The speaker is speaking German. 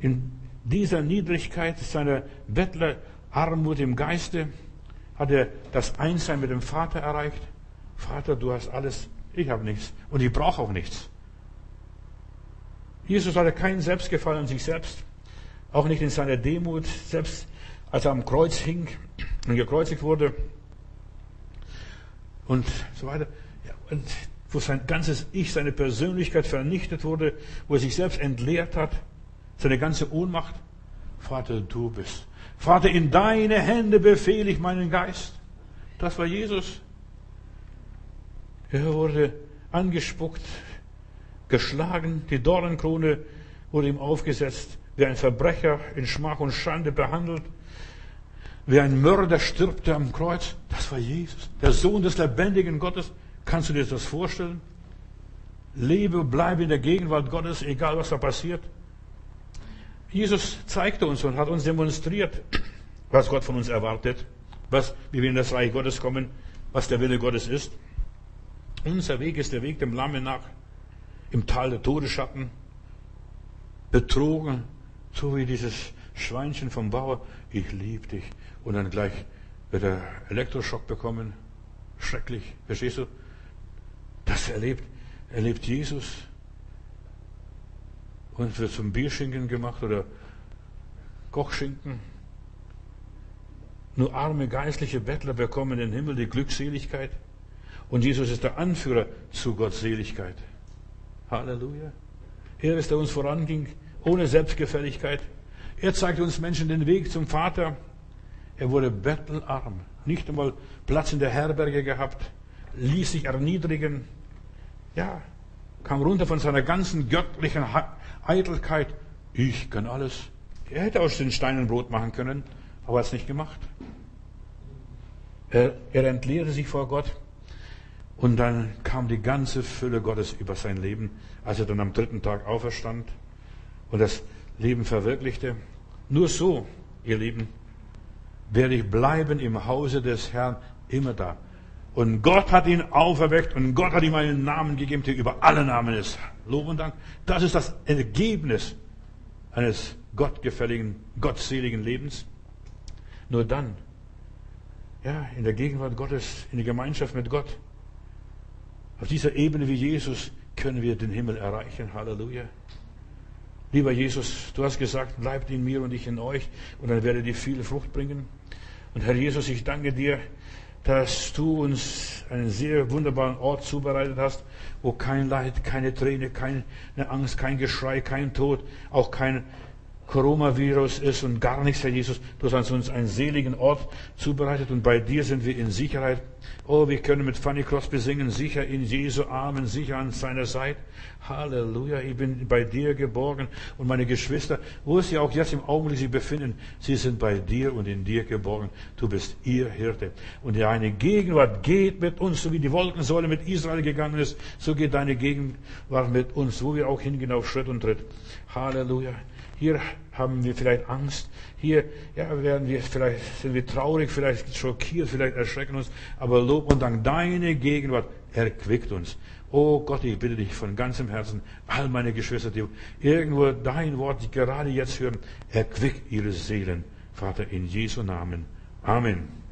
in dieser Niedrigkeit, seiner Bettlerarmut im Geiste, hat er das Einssein mit dem Vater erreicht. Vater, du hast alles, ich habe nichts und ich brauche auch nichts. Jesus hatte keinen Selbstgefallen an sich selbst, auch nicht in seiner Demut, selbst als er am Kreuz hing und gekreuzigt wurde und so weiter. Ja, und wo sein ganzes Ich, seine Persönlichkeit vernichtet wurde, wo er sich selbst entleert hat, seine ganze Ohnmacht. Vater, du bist. Vater, in deine Hände befehle ich meinen Geist. Das war Jesus. Er wurde angespuckt, geschlagen, die Dornenkrone wurde ihm aufgesetzt, wie ein Verbrecher in Schmach und Schande behandelt, wie ein Mörder stirbt er am Kreuz. Das war Jesus, der Sohn des lebendigen Gottes. Kannst du dir das vorstellen? Lebe, bleibe in der Gegenwart Gottes, egal was da passiert. Jesus zeigte uns und hat uns demonstriert, was Gott von uns erwartet, was, wie wir in das Reich Gottes kommen, was der Wille Gottes ist. Unser Weg ist der Weg dem Lamme nach, im Tal der Todesschatten, betrogen, so wie dieses Schweinchen vom Bauer, ich liebe dich. Und dann gleich wird er Elektroschock bekommen. Schrecklich. Verstehst du? Das erlebt, erlebt Jesus und wird zum Bierschinken gemacht oder Kochschinken. Nur arme geistliche Bettler bekommen den Himmel die Glückseligkeit. Und Jesus ist der Anführer zu Gottseligkeit. Halleluja. Er ist, der uns voranging, ohne Selbstgefälligkeit. Er zeigt uns Menschen den Weg zum Vater. Er wurde bettelarm, nicht einmal Platz in der Herberge gehabt, ließ sich erniedrigen. Ja, kam runter von seiner ganzen göttlichen Eitelkeit. Ich kann alles. Er hätte aus den Steinen Brot machen können, aber hat es nicht gemacht. Er, er entleerte sich vor Gott und dann kam die ganze Fülle Gottes über sein Leben, als er dann am dritten Tag auferstand und das Leben verwirklichte. Nur so, ihr Lieben, werde ich bleiben im Hause des Herrn immer da. Und Gott hat ihn auferweckt und Gott hat ihm einen Namen gegeben, der über alle Namen ist. Lob und Dank. Das ist das Ergebnis eines gottgefälligen, gottseligen Lebens. Nur dann, ja, in der Gegenwart Gottes, in der Gemeinschaft mit Gott, auf dieser Ebene wie Jesus können wir den Himmel erreichen. Halleluja. Lieber Jesus, du hast gesagt, bleibt in mir und ich in euch und dann werdet ihr viele Frucht bringen. Und Herr Jesus, ich danke dir, dass du uns einen sehr wunderbaren Ort zubereitet hast, wo kein Leid, keine Träne, keine Angst, kein Geschrei, kein Tod, auch kein Coronavirus ist und gar nichts, Herr Jesus. Du hast uns einen seligen Ort zubereitet und bei dir sind wir in Sicherheit. Oh, wir können mit Fanny Crosby singen, sicher in Jesu Armen, sicher an seiner Seite. Halleluja, ich bin bei dir geborgen und meine Geschwister, wo sie auch jetzt im Augenblick sich befinden, sie sind bei dir und in dir geborgen. Du bist ihr Hirte. Und deine Gegenwart geht mit uns, so wie die Wolkensäule mit Israel gegangen ist, so geht deine Gegenwart mit uns, wo wir auch hingehen auf Schritt und Tritt. Halleluja. Hier haben wir vielleicht Angst. Hier ja, werden wir vielleicht, sind wir traurig, vielleicht schockiert, vielleicht erschrecken uns. Aber Lob und Dank, deine Gegenwart erquickt uns. Oh Gott, ich bitte dich von ganzem Herzen, all meine Geschwister, die irgendwo dein Wort gerade jetzt hören, erquick ihre Seelen. Vater, in Jesu Namen. Amen.